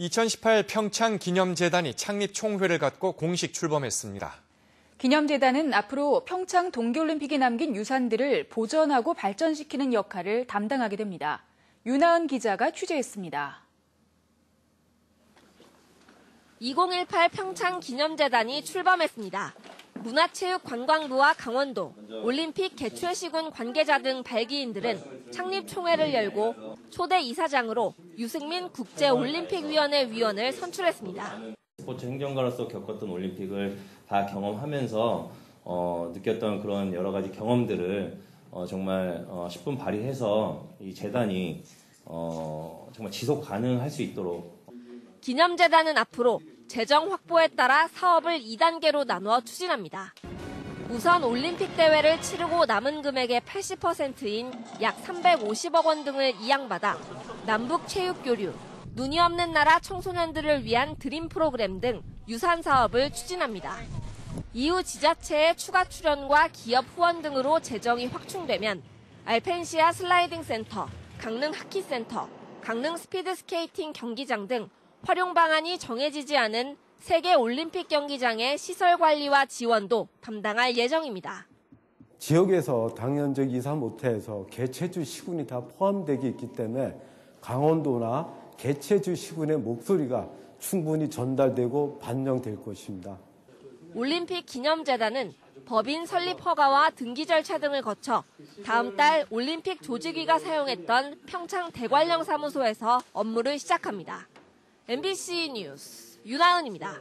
2018 평창 기념재단이 창립 총회를 갖고 공식 출범했습니다. 기념재단은 앞으로 평창 동계올림픽에 남긴 유산들을 보존하고 발전시키는 역할을 담당하게 됩니다. 윤하은 기자가 취재했습니다. 2018 평창 기념재단이 출범했습니다. 문화체육관광부와 강원도, 올림픽 개최시군 관계자 등 발기인들은 창립총회를 열고 초대 이사장으로 유승민 국제올림픽위원회 위원을 선출했습니다. 스포츠 행정가로서 겪었던 올림픽을 다 경험하면서 어, 느꼈던 그런 여러 가지 경험들을 어, 정말 어, 10분 발휘해서 이 재단이 어, 정말 지속 가능할 수 있도록 기념재단은 앞으로 재정 확보에 따라 사업을 2단계로 나누어 추진합니다. 우선 올림픽 대회를 치르고 남은 금액의 80%인 약 350억 원 등을 이양받아 남북 체육 교류, 눈이 없는 나라 청소년들을 위한 드림 프로그램 등 유산 사업을 추진합니다. 이후 지자체의 추가 출연과 기업 후원 등으로 재정이 확충되면 알펜시아 슬라이딩 센터, 강릉 하키 센터, 강릉 스피드 스케이팅 경기장 등 활용 방안이 정해지지 않은 세계 올림픽 경기장의 시설 관리와 지원도 담당할 예정입니다. 지역에서 당연적 이사 못해서 개체주 시군이 다 포함되어 있기 때문에 강원도나 개체주 시군의 목소리가 충분히 전달되고 반영될 것입니다. 올림픽 기념재단은 법인 설립 허가와 등기 절차 등을 거쳐 다음 달 올림픽 조직위가 사용했던 평창 대관령 사무소에서 업무를 시작합니다. MBC 뉴스 윤하은입니다.